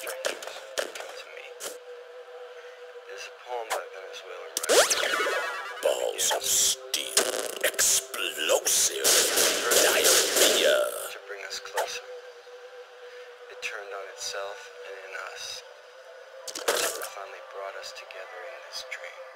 strangers to me. This a poem by Venezuela writer. Balls of steel, explosive diarrhea. To bring us closer. It turned on itself and in us. It finally brought us together in this dream.